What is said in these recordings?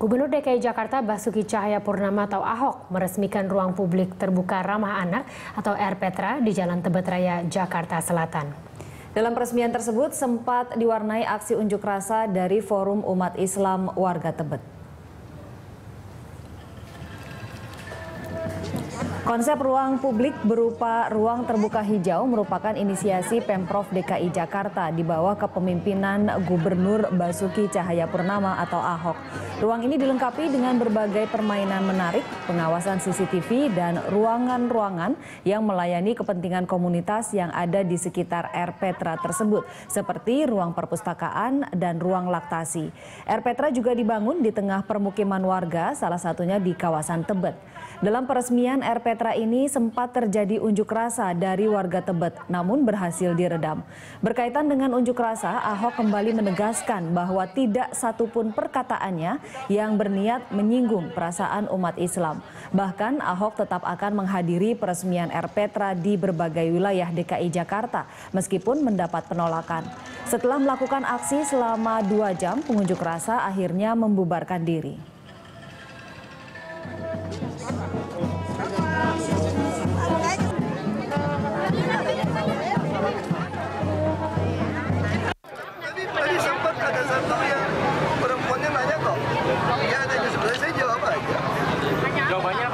Gubernur DKI Jakarta Basuki Cahaya Purnama atau Ahok meresmikan ruang publik terbuka ramah anak atau RPTRA di Jalan Tebet Raya, Jakarta Selatan. Dalam peresmian tersebut sempat diwarnai aksi unjuk rasa dari Forum Umat Islam Warga Tebet. Konsep ruang publik berupa ruang terbuka hijau merupakan inisiasi Pemprov DKI Jakarta di bawah kepemimpinan Gubernur Basuki Cahayapurnama atau Ahok. Ruang ini dilengkapi dengan berbagai permainan menarik, pengawasan CCTV, dan ruangan-ruangan yang melayani kepentingan komunitas yang ada di sekitar RPTRA tersebut, seperti ruang perpustakaan dan ruang laktasi. RPTRA juga dibangun di tengah permukiman warga, salah satunya di kawasan Tebet. Dalam peresmian RPTRA Petra ini sempat terjadi unjuk rasa dari warga Tebet, namun berhasil diredam. Berkaitan dengan unjuk rasa, Ahok kembali menegaskan bahwa tidak satupun perkataannya yang berniat menyinggung perasaan umat Islam. Bahkan Ahok tetap akan menghadiri peresmian R. Petra di berbagai wilayah DKI Jakarta, meskipun mendapat penolakan. Setelah melakukan aksi selama dua jam, pengunjuk rasa akhirnya membubarkan diri.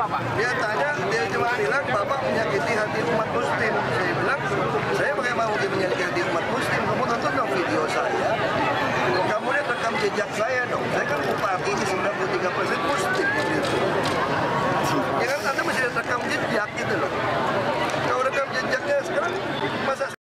Pak? Dia tanya, dia cuma bilang Bapak menyakiti hati umat muslim. Saya bilang, saya bagaimana mungkin menyakiti hati umat muslim? Kamu tonton dong video saya. Kamu lihat rekam jejak saya.